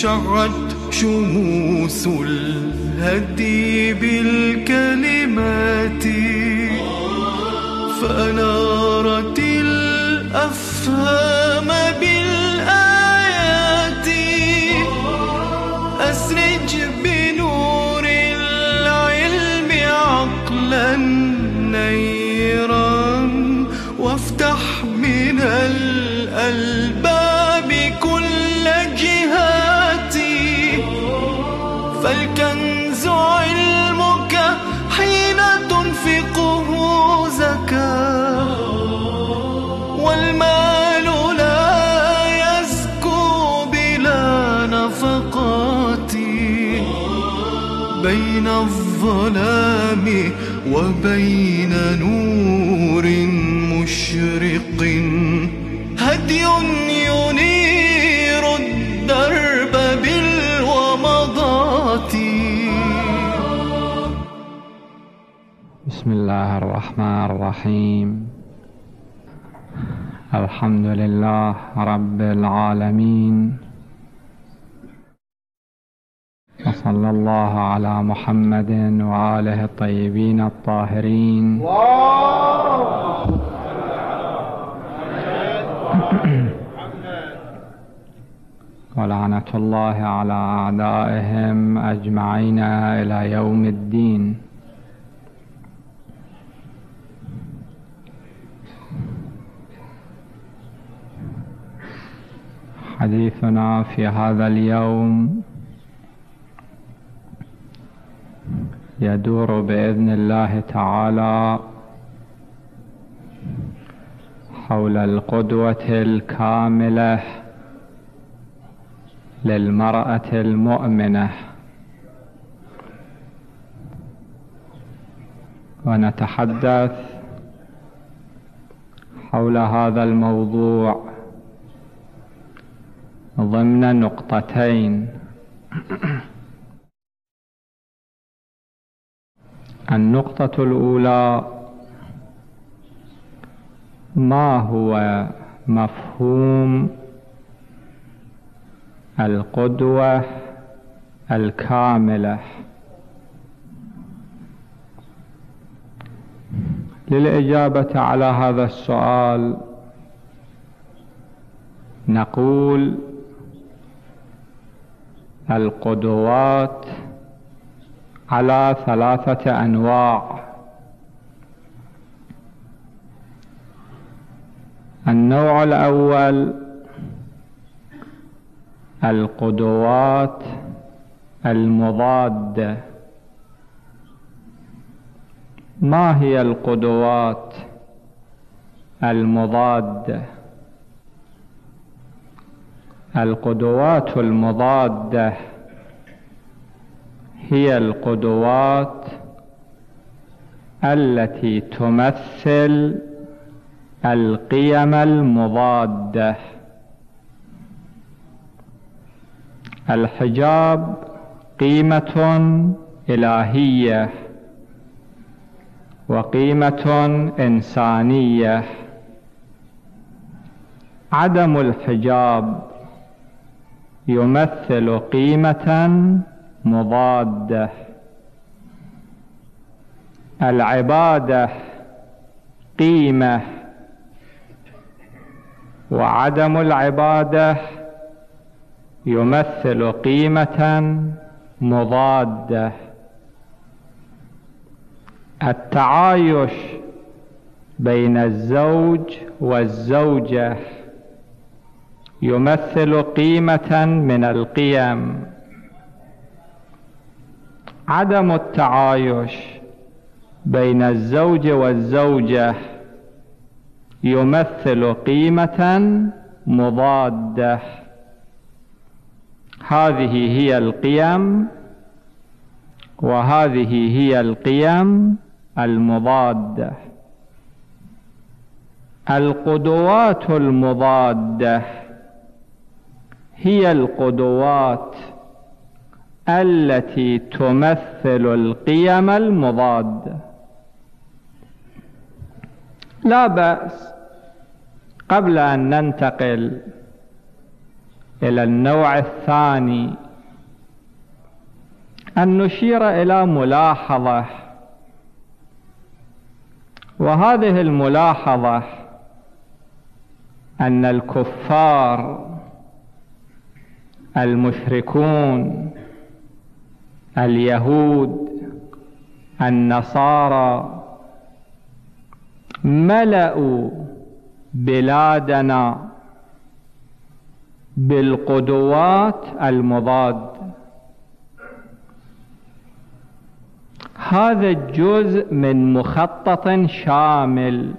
شعت شموس الهدي بالكلمات. فأنارت الأفهام الظلام وبين نور مشرق. هدي ينير الدرب بالومضات. بسم الله الرحمن الرحيم. الحمد لله رب العالمين. وصلى الله على محمد وآله الطيبين الطاهرين. ولعنة الله على أعدائهم أجمعين إلى يوم الدين. حديثنا في هذا اليوم يدور بإذن الله تعالى حول القدوة الكاملة للمرأة المؤمنة. ونتحدث حول هذا الموضوع ضمن نقطتين. النقطة الأولى ما هو مفهوم القدوة الكاملة؟ للإجابة على هذا السؤال نقول القدوات على ثلاثة أنواع. النوع الأول القدوات المضادة ما هي القدوات المضادة القدوات المضادة هي القدوات التي تمثل القيم المضادة. الحجاب قيمة إلهية وقيمة إنسانية. عدم الحجاب يمثل قيمة مضاده العبادة قيمة وعدم العبادة يمثل قيمة مضاده التعايش بين الزوج والزوجة يمثل قيمة من القيم عدم التعايش بين الزوج والزوجة يمثل قيمة مضادة. هذه هي القيم وهذه هي القيم المضادة. القدوات المضادة هي القدوات التي تمثل القيم المضاده لا بأس قبل أن ننتقل إلى النوع الثاني أن نشير إلى ملاحظة. وهذه الملاحظة أن الكفار المشركون اليهود النصارى ملأوا بلادنا بالقدوات المضاد. هذا الجزء من مخطط شامل.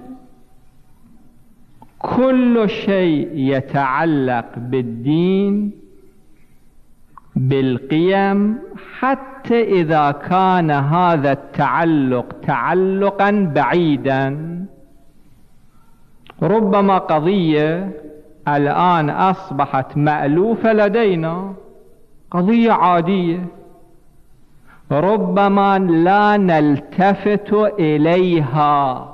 كل شيء يتعلق بالدين بالقيم حتى إذا كان هذا التعلق تعلقا بعيدا. ربما قضية الآن أصبحت مألوفة لدينا قضية عادية. ربما لا نلتفت إليها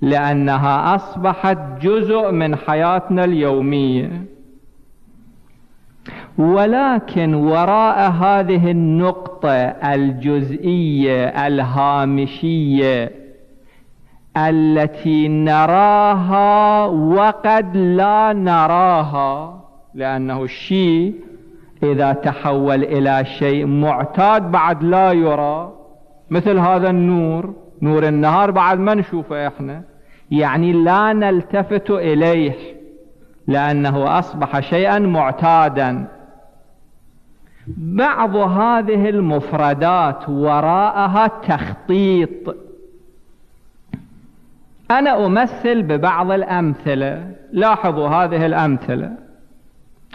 لأنها أصبحت جزء من حياتنا اليومية. ولكن وراء هذه النقطة الجزئية الهامشية التي نراها وقد لا نراها لأنه الشيء إذا تحول إلى شيء معتاد بعد لا يرى مثل هذا النور نور النهار بعد ما نشوفه إحنا يعني لا نلتفت إليه. لأنه أصبح شيئا معتادا. بعض هذه المفردات وراءها تخطيط. أنا أمثل ببعض الأمثلة. لاحظوا هذه الأمثلة.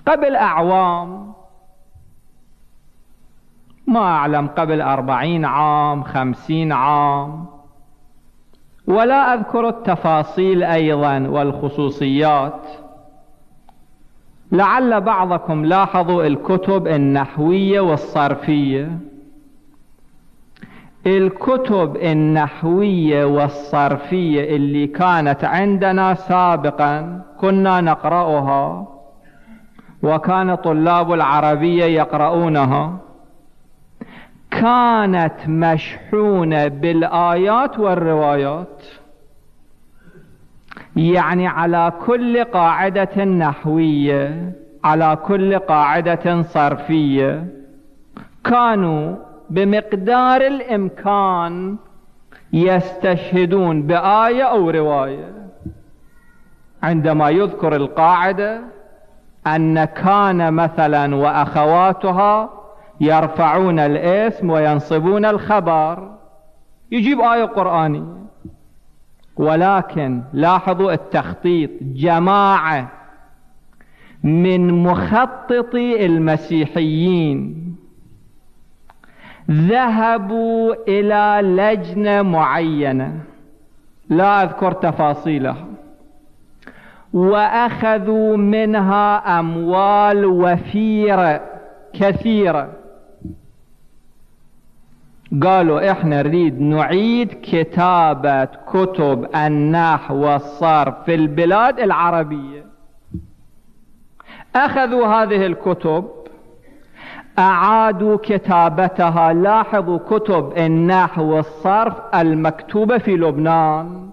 قبل أعوام ما أعلم قبل أربعين عام خمسين عام ولا أذكر التفاصيل أيضا والخصوصيات. لعل بعضكم لاحظوا الكتب النحوية والصرفية. الكتب النحوية والصرفية اللي كانت عندنا سابقا كنا نقرأها وكان طلاب العربية يقرؤونها. كانت مشحونة بالآيات والروايات. يعني على كل قاعدة نحوية على كل قاعدة صرفية. كانوا بمقدار الإمكان يستشهدون بآية أو رواية. عندما يذكر القاعدة أن كان مثلا وأخواتها يرفعون الاسم وينصبون الخبر. يجيب آية قرآنية. ولكن لاحظوا التخطيط جماعة من مخططي المسيحيين ذهبوا إلى لجنة معينة. لا أذكر تفاصيلها. وأخذوا منها أموال وفيرة كثيرة. قالوا إحنا نريد نعيد كتابة كتب النحو والصرف في البلاد العربية. أخذوا هذه الكتب أعادوا كتابتها لاحظوا كتب النحو والصرف المكتوبة في لبنان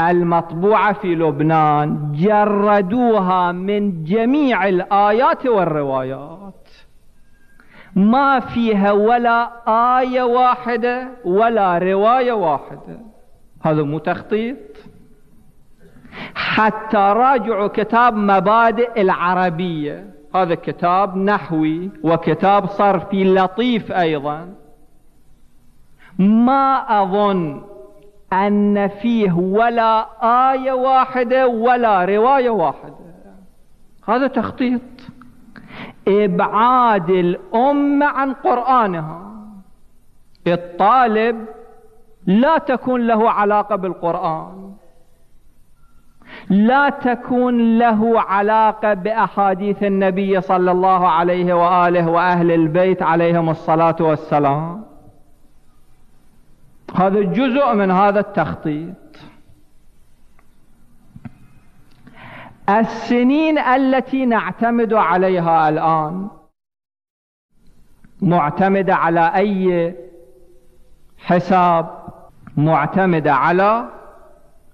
المطبوعة في لبنان جردوها من جميع الآيات والروايات. ما فيها ولا آية واحدة ولا رواية واحدة. هذا مو تخطيط. حتى راجعوا كتاب مبادئ العربية. هذا كتاب نحوي وكتاب صرفي لطيف أيضا. ما أظن أن فيه ولا آية واحدة ولا رواية واحدة. هذا تخطيط. إبعاد الأمة عن قرآنها. الطالب لا تكون له علاقة بالقرآن. لا تكون له علاقة بأحاديث النبي صلى الله عليه وآله وأهل البيت عليهم الصلاة والسلام. هذا جزء من هذا التخطيط. السنين التي نعتمد عليها الآن معتمدة على أي حساب؟ معتمدة على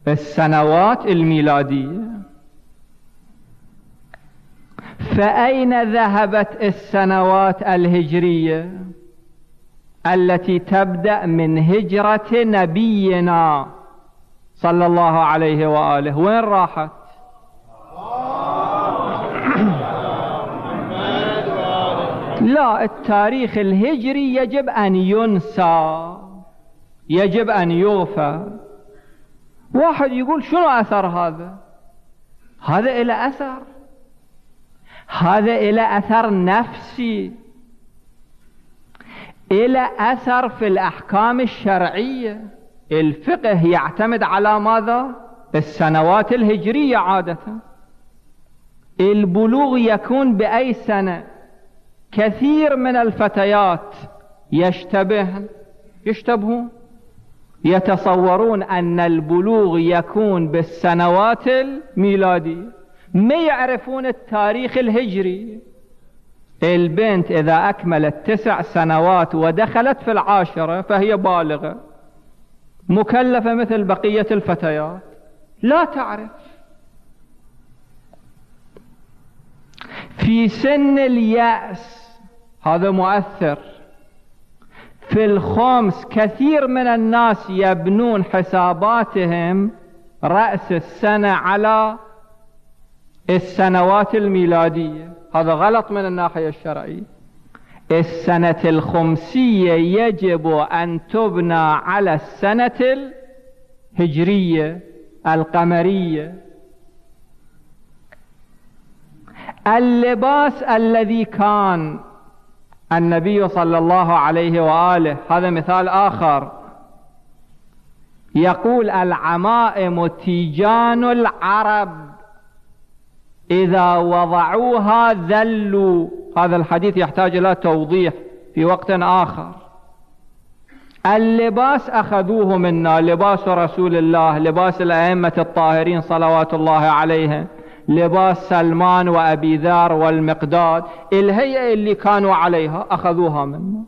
السنوات الميلادية. فأين ذهبت السنوات الهجرية التي تبدأ من هجرة نبينا صلى الله عليه وآله؟ وين راحت؟ لا التاريخ الهجري يجب أن ينسى. يجب أن يوفى. واحد يقول شنو أثر هذا؟ هذا إلى أثر. هذا إلى أثر نفسي. إلى أثر في الأحكام الشرعية. الفقه يعتمد على ماذا؟ السنوات الهجرية عادة. البلوغ يكون بأي سنة؟ كثير من الفتيات يشتبه يشتبهون يتصورون أن البلوغ يكون بالسنوات الميلادية. ما يعرفون التاريخ الهجري. البنت إذا أكملت تسع سنوات ودخلت في العاشرة فهي بالغة مكلفة مثل بقية الفتيات. لا تعرف. في سن اليأس هذا مؤثر. في الخمس كثير من الناس يبنون حساباتهم رأس السنة على السنوات الميلادية. هذا غلط من الناحية الشرعية. السنة الخمسية يجب أن تبنى على السنة الهجرية القمرية. اللباس الذي كان النبي صلى الله عليه وآله. هذا مثال آخر. يقول العمائم تيجان العرب. إذا وضعوها ذلوا. هذا الحديث يحتاج إلى توضيح في وقت آخر. اللباس أخذوه منا. لباس رسول الله. لباس الأئمة الطاهرين صلوات الله عليهم. لباس سلمان وأبي ذر والمقداد الهيئة اللي كانوا عليها أخذوها منا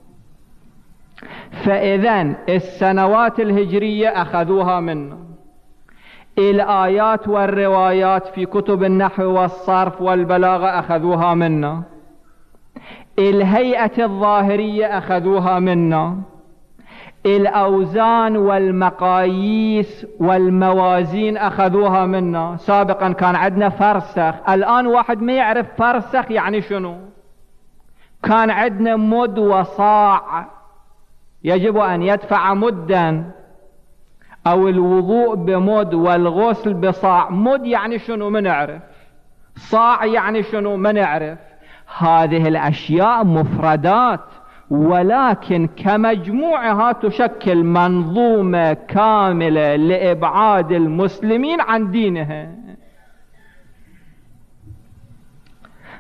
فإذا السنوات الهجرية أخذوها منا الآيات والروايات في كتب النحو والصرف والبلاغة أخذوها منا الهيئة الظاهرية أخذوها منا الأوزان والمقاييس والموازين أخذوها منا. سابقا كان عندنا فرسخ. الآن واحد ما يعرف فرسخ يعني شنو؟ كان عندنا مد وصاع. يجب أن يدفع مدا. أو الوضوء بمد والغسل بصاع. مد يعني شنو؟ ما نعرف. صاع يعني شنو؟ ما نعرف. هذه الأشياء مفردات. ولكن كمجموعها تشكل منظومة كاملة لإبعاد المسلمين عن دينها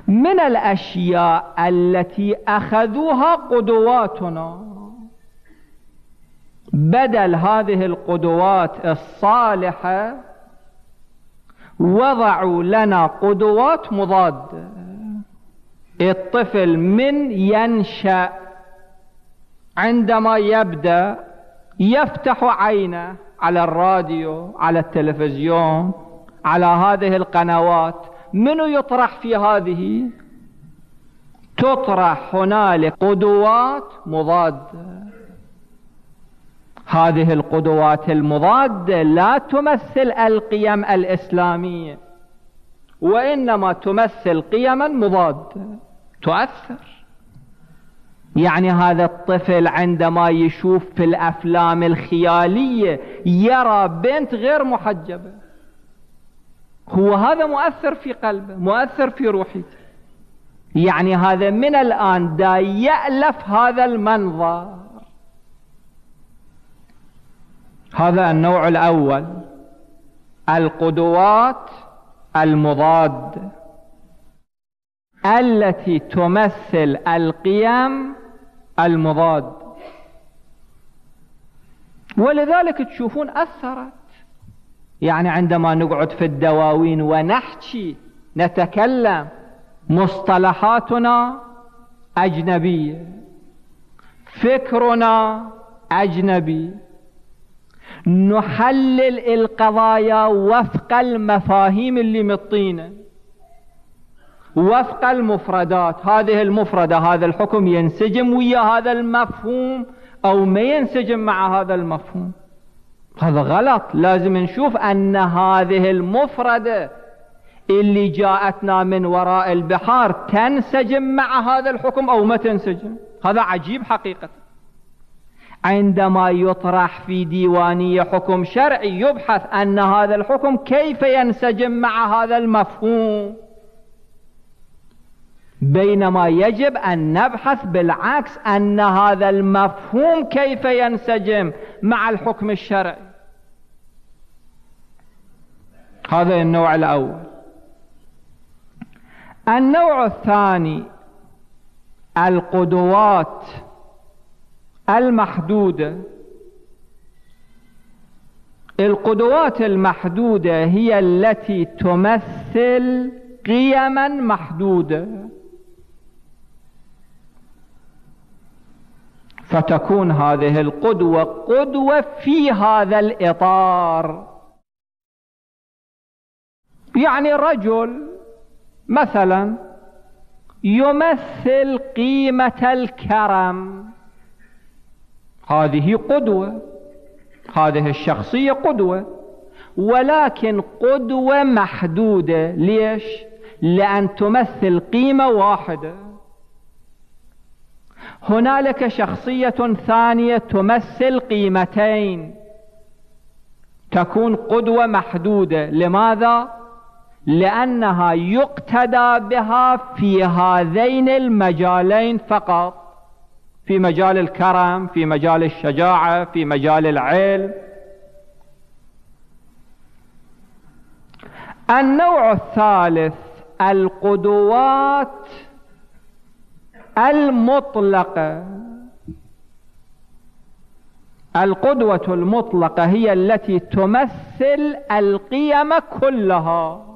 من الأشياء التي أخذوها قدواتنا بدل هذه القدوات الصالحة وضعوا لنا قدوات مضادة. الطفل من ينشأ عندما يبدأ يفتح عينه على الراديو على التلفزيون على هذه القنوات. منو يطرح في هذه؟ تطرح هنالك قدوات مضادة. هذه القدوات المضادة لا تمثل القيم الإسلامية وإنما تمثل قيما مضادة تؤثر. يعني هذا الطفل عندما يشوف في الأفلام الخيالية يرى بنت غير محجبة. هو هذا مؤثر في قلبه مؤثر في روحه. يعني هذا من الآن دا يألف هذا المنظر. هذا النوع الأول القدوات المضاد التي تمثل القيم المضاد. ولذلك تشوفون أثرت. يعني عندما نقعد في الدواوين ونحكي نتكلم مصطلحاتنا أجنبية. فكرنا أجنبي. نحلل القضايا وفق المفاهيم اللي مطينه وفق المفردات. هذه المفردة هذا الحكم ينسجم ويا هذا المفهوم أو ما ينسجم مع هذا المفهوم. هذا غلط. لازم نشوف أن هذه المفردة اللي جاءتنا من وراء البحار تنسجم مع هذا الحكم أو ما تنسجم. هذا عجيب حقيقة. عندما يطرح في ديوانية حكم شرعي يبحث أن هذا الحكم كيف ينسجم مع هذا المفهوم. بينما يجب أن نبحث بالعكس أن هذا المفهوم كيف ينسجم مع الحكم الشرعي. هذا النوع الأول. النوع الثاني القدوات المحدودة. القدوات المحدودة هي التي تمثل قيما محدودة. فتكون هذه القدوة قدوة في هذا الإطار. يعني رجل مثلا يمثل قيمة الكرم. هذه قدوة هذه الشخصية قدوة ولكن قدوة محدودة. ليش؟ لأن تمثل قيمة واحدة. هنالك شخصية ثانية تمثل قيمتين. تكون قدوة محدودة. لماذا؟ لأنها يقتدى بها في هذين المجالين فقط. في مجال الكرم في مجال الشجاعة في مجال العلم. النوع الثالث القدوات المطلقة القدوة المطلقة هي التي تمثل القيم كلها.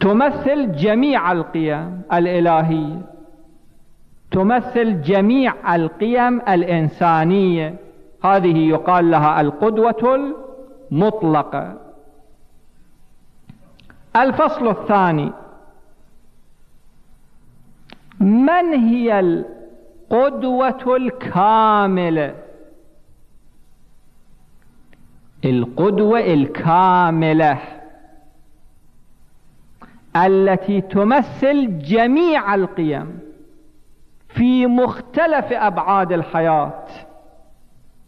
تمثل جميع القيم الإلهية. تمثل جميع القيم الإنسانية. هذه يقال لها القدوة المطلقة. الفصل الثاني. من هي القدوة الكاملة القدوة الكاملة التي تمثل جميع القيم في مختلف أبعاد الحياة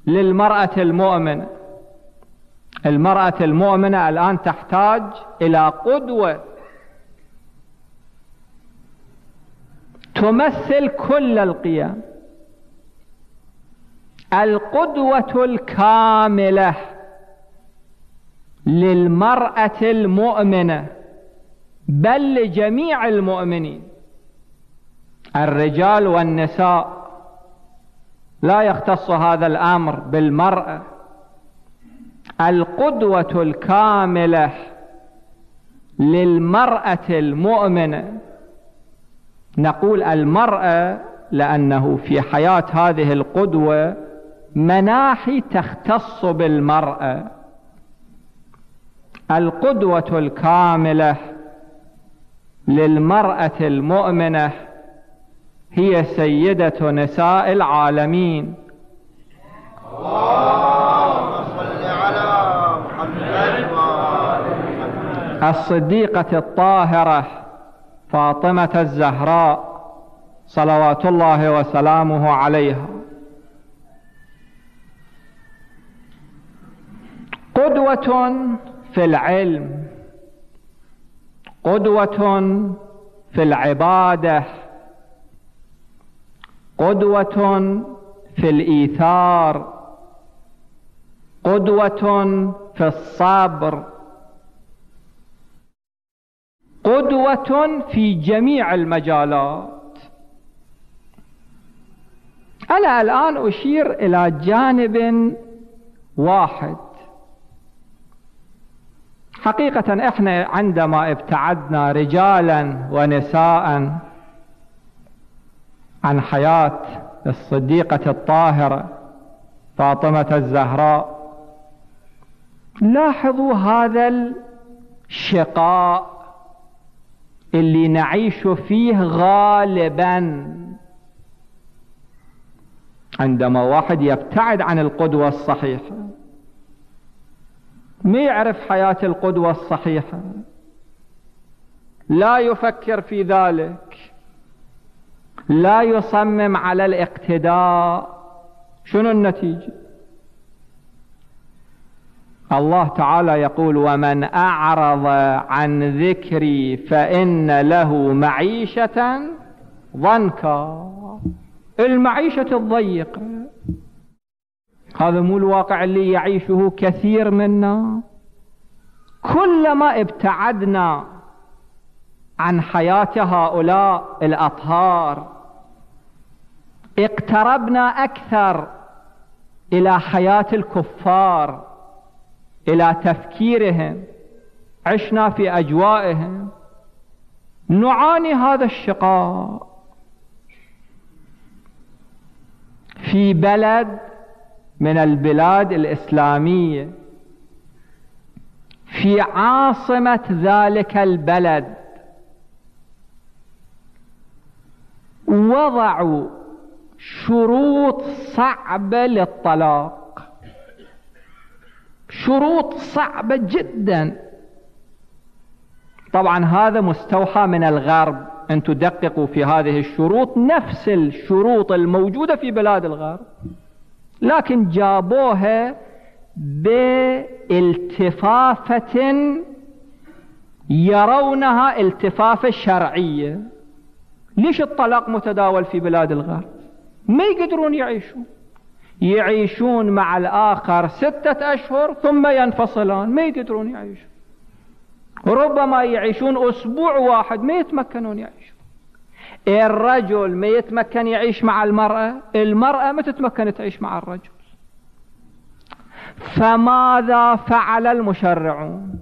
للمرأة المؤمنة المرأة المؤمنة الآن تحتاج إلى قدوة تمثل كل القيم. القدوة الكاملة للمرأة المؤمنة بل لجميع المؤمنين. الرجال والنساء لا يختص هذا الأمر بالمرأة. القدوة الكاملة للمرأة المؤمنة. نقول المرأة لأنه في حياة هذه القدوة مناحي تختص بالمرأة. القدوة الكاملة للمرأة المؤمنة هي سيدة نساء العالمين. اللهم صل على محمد الصديقة الطاهرة. فاطمة الزهراء صلوات الله وسلامه عليها. قدوة في العلم قدوة في العبادة قدوة في الإيثار قدوة في الصبر. قدوة في جميع المجالات. أنا الآن أشير إلى جانب واحد. حقيقة إحنا عندما ابتعدنا رجالا ونساء عن حياة الصديقة الطاهرة فاطمة الزهراء لاحظوا هذا الشقاء. اللي نعيش فيه غالبا. عندما واحد يبتعد عن القدوة الصحيحة ما يعرف حياة القدوة الصحيحة؟ لا يفكر في ذلك. لا يصمم على الاقتداء. شنو النتيجة؟ الله تعالى يقول ومن أعرض عن ذكري فإن له معيشة ضنكا. المعيشة الضيقة. هذا مو الواقع اللي يعيشه كثير منا. كلما ابتعدنا عن حياة هؤلاء الأطهار اقتربنا أكثر إلى حياة الكفار. إلى تفكيرهم عشنا في أجوائهم. نعاني هذا الشقاء. في بلد من البلاد الإسلامية في عاصمة ذلك البلد وضعوا شروط صعبة للطلاق. شروط صعبة جدا. طبعا هذا مستوحى من الغرب أن تدققوا في هذه الشروط نفس الشروط الموجودة في بلاد الغرب. لكن جابوها بالتفافة يرونها التفافة شرعية. ليش الطلاق متداول في بلاد الغرب؟ ما يقدرون يعيشون. يعيشون مع الآخر ستة أشهر ثم ينفصلان. ما يقدرون يعيشون. ربما يعيشون أسبوع واحد ما يتمكنون يعيشون. الرجل ما يتمكن يعيش مع المرأة المرأة ما تتمكن تعيش مع الرجل. فماذا فعل المشرعون؟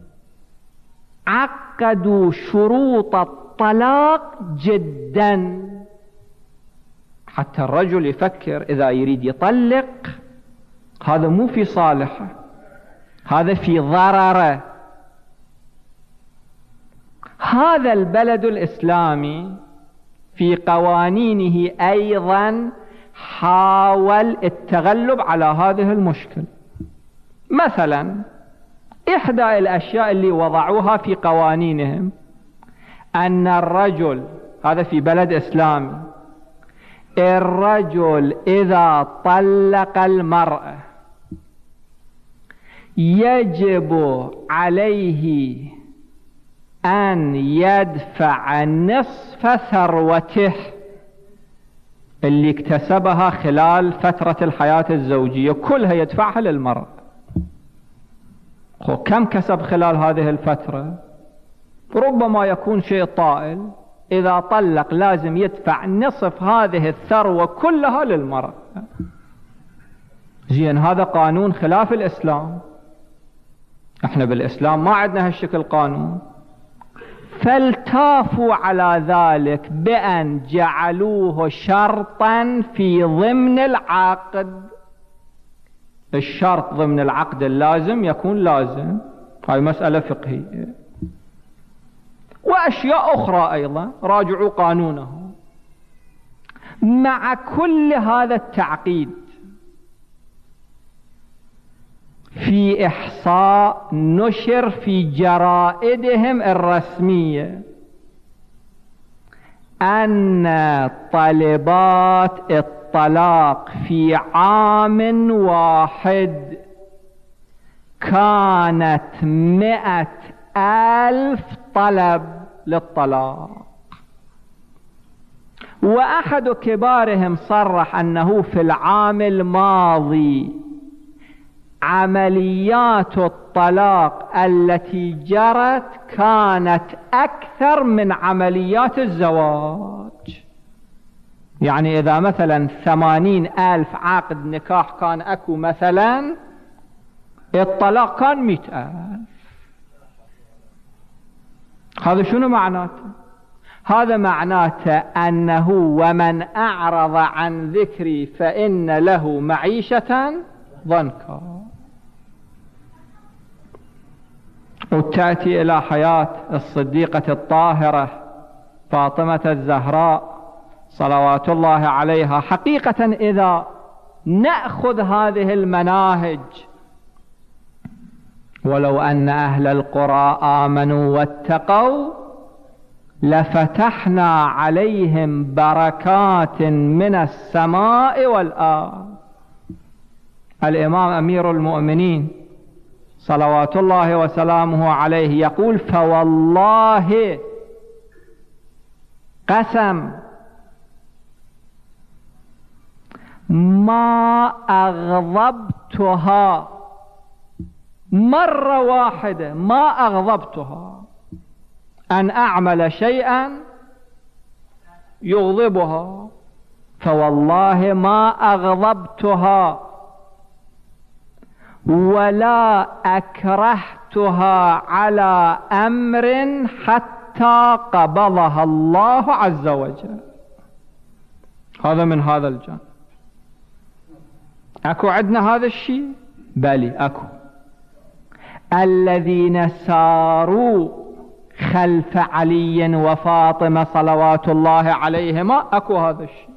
عقدوا شروط الطلاق جدا. حتى الرجل يفكر إذا يريد يطلق هذا مو في صالحه هذا في ضرره. هذا البلد الإسلامي في قوانينه أيضا حاول التغلب على هذه المشكلة. مثلا إحدى الأشياء اللي وضعوها في قوانينهم أن الرجل هذا في بلد إسلامي الرجل إذا طلق المرأة يجب عليه أن يدفع نصف ثروته اللي اكتسبها خلال فترة الحياة الزوجية كلها يدفعها للمرأة. كم كسب خلال هذه الفترة؟ ربما يكون شيء طائل. إذا طلق لازم يدفع نصف هذه الثروة كلها للمرأة زين هذا قانون خلاف الإسلام. إحنا بالإسلام ما عندنا هالشكل قانون. فالتافوا على ذلك بأن جعلوه شرطا في ضمن العقد. الشرط ضمن العقد اللازم يكون لازم. هاي مسألة فقهية. وأشياء أخرى أيضا راجعوا قانونه. مع كل هذا التعقيد في إحصاء نشر في جرائدهم الرسمية أن طالبات الطلاق في عام واحد كانت مئة ألف طلب للطلاق. وأحد كبارهم صرح أنه في العام الماضي عمليات الطلاق التي جرت كانت أكثر من عمليات الزواج. يعني إذا مثلا ثمانين ألف عقد نكاح كان أكو مثلا الطلاق كان مئة ألف. هذا شنو معناته؟ هذا معناته أنه ومن أعرض عن ذكري فإن له معيشة ضنكا. وتأتي إلى حياة الصديقة الطاهرة فاطمة الزهراء صلوات الله عليها حقيقة إذا نأخذ هذه المناهج ولو أن أهل القرى آمنوا واتقوا لفتحنا عليهم بركات من السماء والأرض. الإمام أمير المؤمنين صلوات الله وسلامه عليه يقول فوالله قسم ما أغضبتها مرة واحدة ما أغضبتها. أن أعمل شيئا يغضبها. فوالله ما أغضبتها. ولا أكرهتها على أمر حتى قبضها الله عز وجل. هذا من هذا الجانب. أكو عندنا هذا الشيء؟ بلي أكو. الذين ساروا خلف علي وفاطمة صلوات الله عليهما أكو هذا الشيء.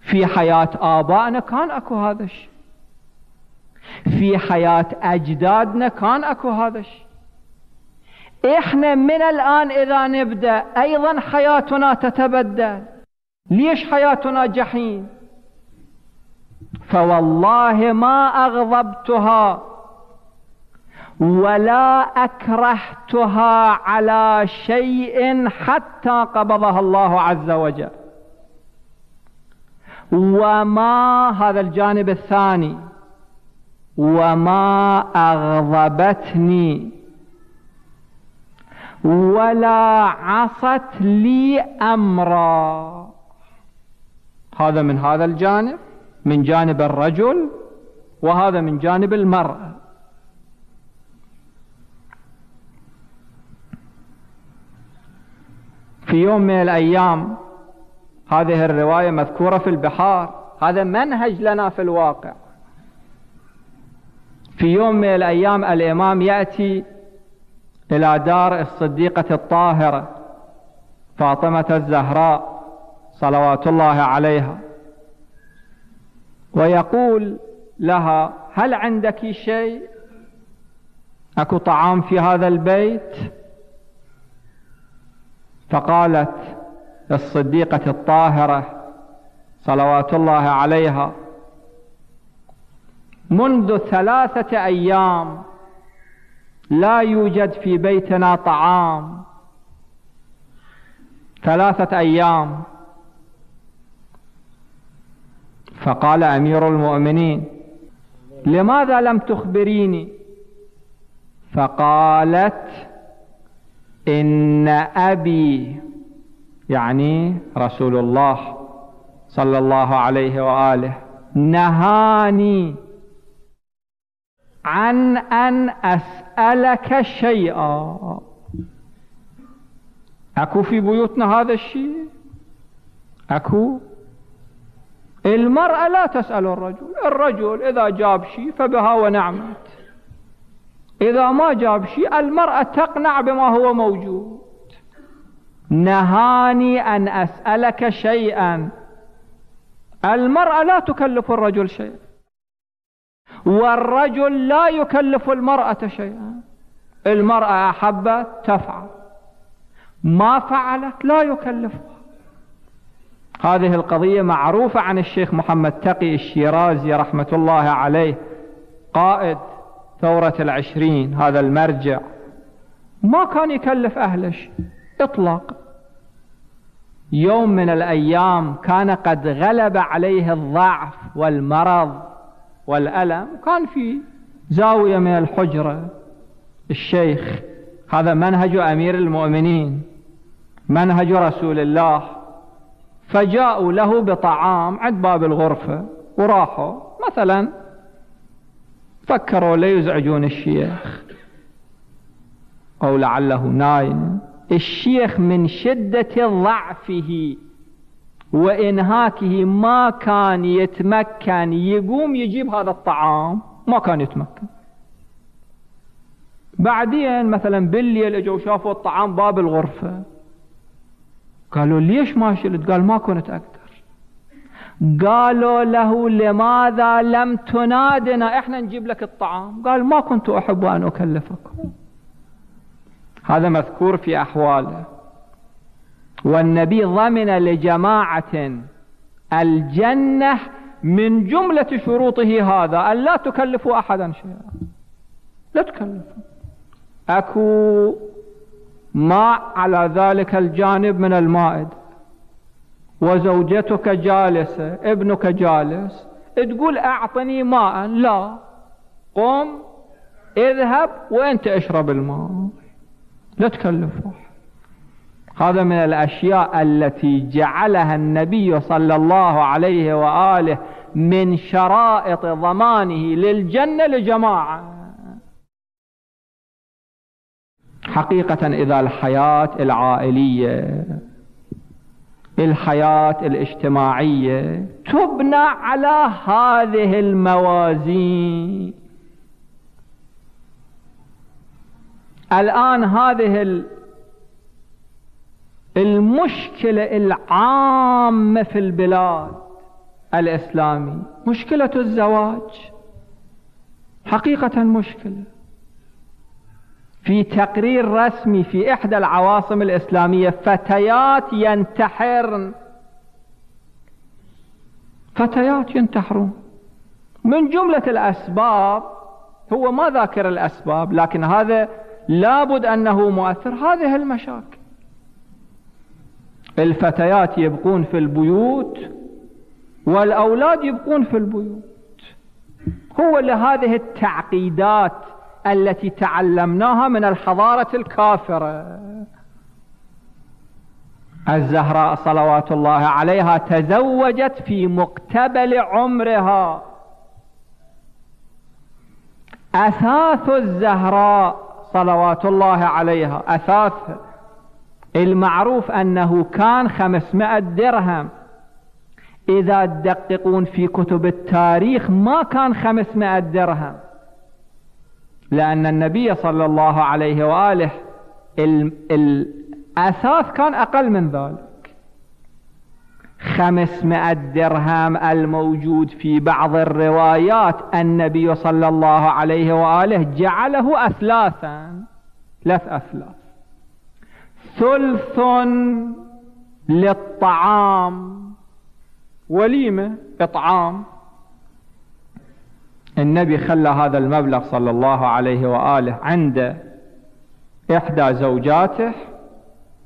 في حياة آبائنا كان أكو هذا الشيء. في حياة أجدادنا كان أكو هذا الشيء. إحنا من الآن إذا نبدأ أيضا حياتنا تتبدل. ليش حياتنا جحيم؟ فوالله ما أغضبتها. ولا أكرهتها على شيء حتى قبضها الله عز وجل. وما هذا الجانب الثاني. وما أغضبتني. ولا عصت لي أمرا. هذا من هذا الجانب من جانب الرجل وهذا من جانب المرأة. في يوم من الأيام. هذه الرواية مذكورة في البحار. هذا منهج لنا في الواقع. في يوم من الأيام الإمام يأتي إلى دار الصديقة الطاهرة فاطمة الزهراء صلوات الله عليها ويقول لها هل عندك شيء؟ أكو طعام في هذا البيت؟ فقالت الصديقة الطاهرة صلوات الله عليها منذ ثلاثة أيام لا يوجد في بيتنا طعام. ثلاثة أيام. فقال أمير المؤمنين لماذا لم تخبريني؟ فقالت إن أبي يعني رسول الله صلى الله عليه وآله نهاني عن أن أسألك شيئا. أكو في بيوتنا هذا الشيء؟ أكو؟ المرأة لا تسأل الرجل الرجل إذا جاب شيء فبها ونعمت. إذا ما جاب شيء المرأة تقنع بما هو موجود. نهاني أن أسألك شيئا. المرأة لا تكلف الرجل شيئا. والرجل لا يكلف المرأة شيئا. المرأة أحبت تفعل. ما فعلت لا يكلفها. هذه القضية معروفة عن الشيخ محمد تقي الشيرازي رحمة الله عليه قائد ثورة العشرين هذا المرجع. ما كان يكلف أهله إطلاق. يوم من الأيام كان قد غلب عليه الضعف والمرض والألم. كان في زاوية من الحجرة. الشيخ هذا منهج أمير المؤمنين منهج رسول الله. فجاءوا له بطعام عند باب الغرفة وراحوا. مثلا فكروا لا يزعجون الشيخ. أو لعله نايم الشيخ من شدة ضعفه وإنهاكه ما كان يتمكن. يقوم يجيب هذا الطعام ما كان يتمكن. بعدين مثلا بالليل إجوا شافوا الطعام باب الغرفة. قالوا ليش ما شلت؟ قال ما كنت أقدر. قالوا له لماذا لم تنادنا؟ إحنا نجيب لك الطعام. قال ما كنت أحب أن أكلفكم هذا مذكور في أحواله. والنبي ضمن لجماعة الجنة من جملة شروطه هذا أن لا تكلفوا أحدا شيئا. لا تكلفوا. أكو ماء على ذلك الجانب من المائد. وزوجتك جالسة ابنك جالس تقول أعطني ماء لا. قم اذهب وأنت اشرب الماء. لا تكلفه. هذا من الأشياء التي جعلها النبي صلى الله عليه وآله من شرائط ضمانه للجنة لجماعة. حقيقة إذا الحياة العائلية الحياة الاجتماعية تبنى على هذه الموازين. الآن هذه المشكلة العامة في البلاد الإسلامي مشكلة الزواج حقيقة مشكلة. في تقرير رسمي في إحدى العواصم الإسلامية فتيات ينتحرن. فتيات ينتحرون. من جملة الأسباب هو ما ذاكر الأسباب لكن هذا لابد أنه مؤثر. هذه المشاكل. الفتيات يبقون في البيوت والأولاد يبقون في البيوت. هو لهذه التعقيدات التي تعلمناها من الحضارة الكافرة. الزهراء صلوات الله عليها تزوجت في مقتبل عمرها. أثاث الزهراء صلوات الله عليها. أثاث المعروف أنه كان خمسمائة درهم. إذا تدققون في كتب التاريخ ما كان خمسمائة درهم. لأن النبي صلى الله عليه وآله الأثاث كان أقل من ذلك. خمسمائة درهم الموجود في بعض الروايات النبي صلى الله عليه وآله جعله أثلاثا ثلاث أثلاث. ثلث للطعام. وليمة؟ إطعام النبي خلى هذا المبلغ صلى الله عليه وآله عند إحدى زوجاته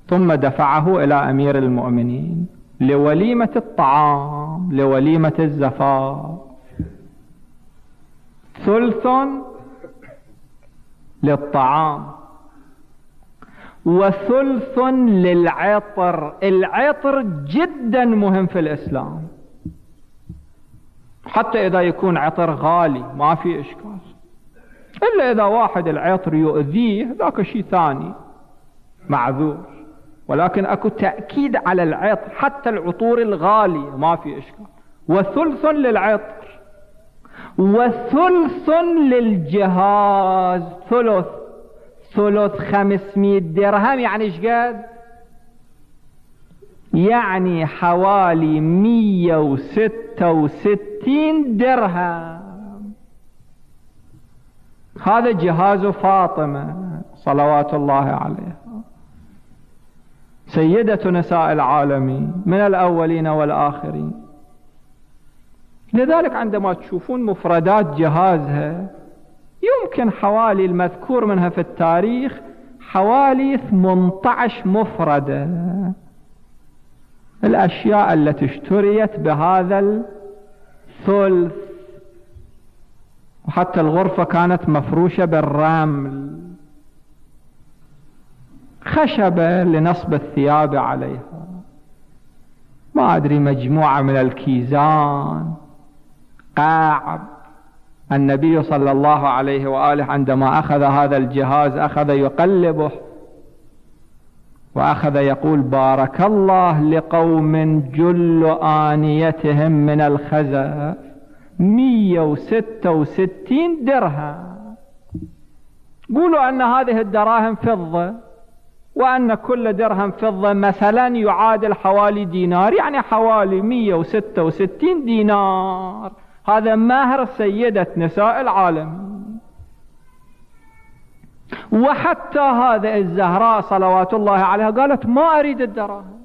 ثم دفعه إلى أمير المؤمنين لوليمة الطعام لوليمة الزفاف. ثلث للطعام. وثلث للعطر. العطر جدا مهم في الإسلام. حتى إذا يكون عطر غالي ما في إشكال. إلا إذا واحد العطر يؤذيه ذاك شيء ثاني. معذور. ولكن أكو تأكيد على العطر حتى العطور الغالية ما في إشكال. وثلث للعطر. وثلث للجهاز. ثلث. ثلث خمسمائة درهم يعني إيش قد؟ يعني حوالي مية وستة وستين درهم. هذا جهاز فاطمة صلوات الله عليها. سيدة نساء العالمين من الأولين والآخرين. لذلك عندما تشوفون مفردات جهازها يمكن حوالي المذكور منها في التاريخ حوالي 18 مفردة. الأشياء التي اشتريت بهذا الثلث وحتى الغرفة كانت مفروشة بالرمل خشبة لنصب الثياب عليها. ما أدري مجموعة من الكيزان. قاعب النبي صلى الله عليه وآله عندما أخذ هذا الجهاز أخذ يقلبه. وأخذ يقول بارك الله لقوم جل آنيتهم من الخزف مية وستة وستين درهم. قولوا أن هذه الدراهم فضة وأن كل درهم فضة مثلا يعادل حوالي دينار يعني حوالي مية وستة وستين دينار. هذا مهر سيدة نساء العالم. وحتى هذا الزهراء صلوات الله عليها قالت ما أريد الدراهم.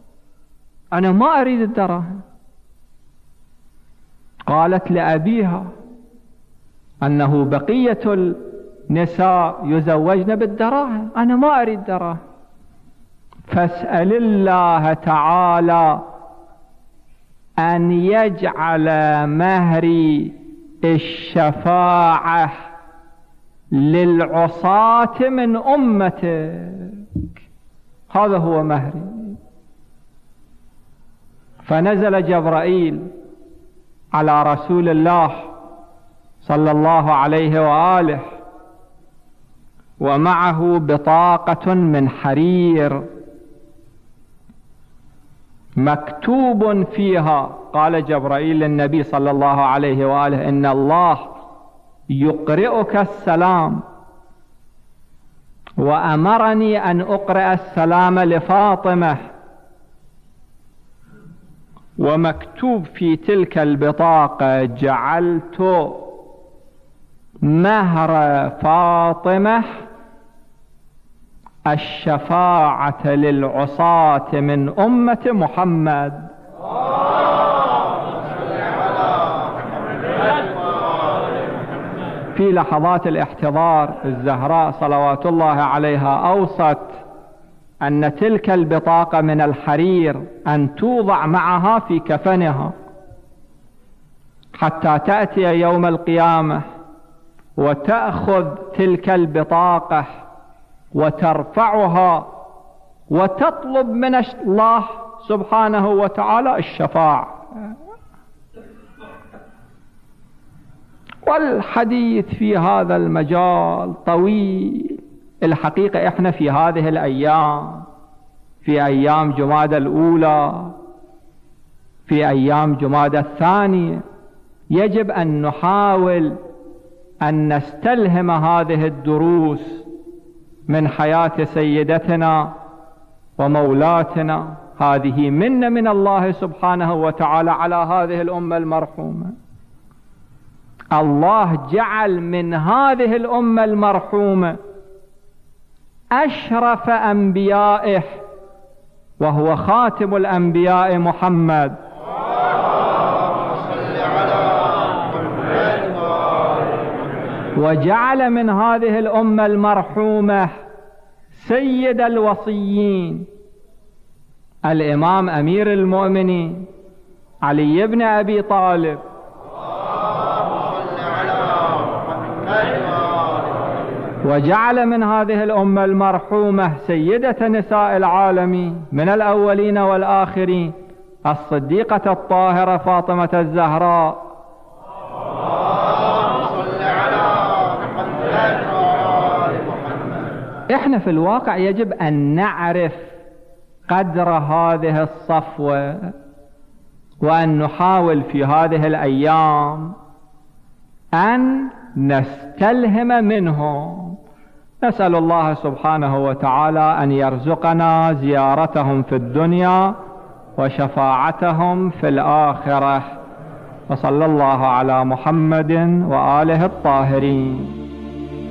أنا ما أريد الدراهم. قالت لأبيها أنه بقية النساء يزوجن بالدراهم. أنا ما أريد دراهم. فاسأل الله تعالى أن يجعل مهري الشفاعة للعصاة من أمتك. هذا هو مهري. فنزل جبرائيل على رسول الله صلى الله عليه وآله ومعه بطاقة من حرير مكتوب فيها. قال جبرائيل للنبي صلى الله عليه وآله إن الله يقرئك السلام. وأمرني أن أقرأ السلام لفاطمة. ومكتوب في تلك البطاقة جعلت مهر فاطمة الشفاعة للعصاة من أمة محمد. في لحظات الاحتضار الزهراء صلوات الله عليها أوصت أن تلك البطاقة من الحرير أن توضع معها في كفنها حتى تأتي يوم القيامة وتأخذ تلك البطاقة وترفعها وتطلب من الله سبحانه وتعالى الشفاعة. والحديث في هذا المجال طويل. الحقيقة إحنا في هذه الأيام في أيام جمادى الأولى في أيام جمادى الثانية يجب أن نحاول أن نستلهم هذه الدروس من حياة سيدتنا ومولاتنا. هذه منة من الله سبحانه وتعالى على هذه الأمة المرحومة. الله جعل من هذه الأمة المرحومة أشرف أنبيائه وهو خاتم الأنبياء محمد. وجعل من هذه الأمة المرحومة سيد الوصيين الإمام أمير المؤمنين علي بن أبي طالب. وجعل من هذه الأمة المرحومة سيدة نساء العالمين من الأولين والآخرين الصديقة الطاهرة فاطمة الزهراء. إحنا في الواقع يجب أن نعرف قدر هذه الصفوة وأن نحاول في هذه الأيام أن نستلهم منهم. نسأل الله سبحانه وتعالى أن يرزقنا زيارتهم في الدنيا وشفاعتهم في الآخرة. وصلى الله على محمد وآله الطاهرين.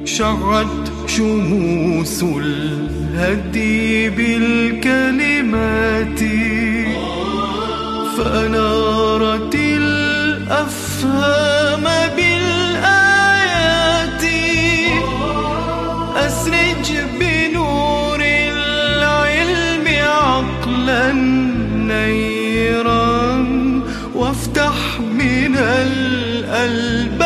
شعت شموس الهدي بالكلمات فأنارت الأفهام بالآيات أسرج بنور العلم عقلا نيرا وافتح من الألباب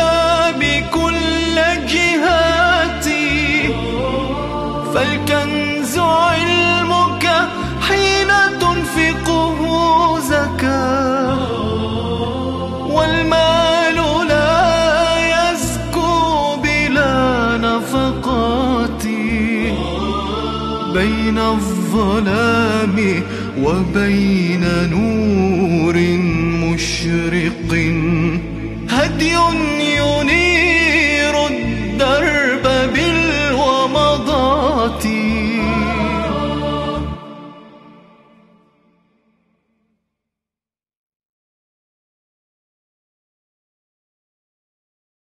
الظلام وبين نور مشرق. هدي ينير